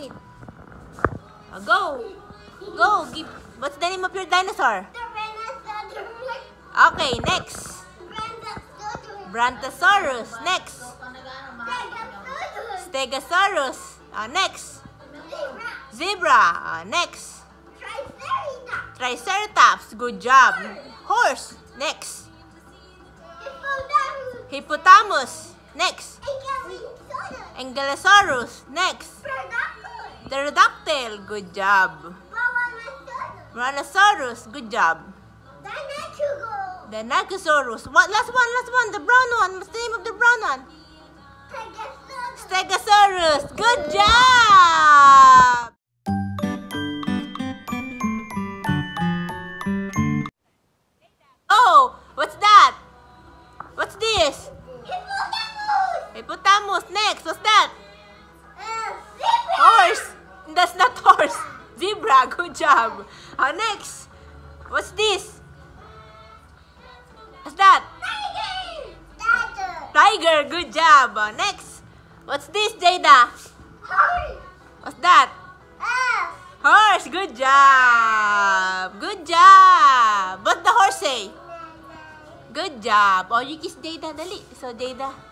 wait. Uh, go. Go. Give, what's the name of your dinosaur? Okay, next. Brontosaurus. Next. Stegosaurus. Uh, next. Zebra. Uh, next. Triceratops. Good job. Horse. Next. Hippopotamus. Next. Ankylosaurus. Next. Pterodactyl. Good job. Brontosaurus. Good job. The Nagosaurus. What? Last one, last one. The brown one. What's the name of the brown one? Stegosaurus. Good job! Oh, what's that? What's this? Hippopotamus. Next, what's that? Good job. Uh, next, what's this? What's that? Tiger. Tiger. Good job. Uh, next, what's this, Jaeda? What's that? Horse. Good job. Good job. What's the horse say? Good job. Oh, you kiss Jaeda. Dali. So, Jaeda.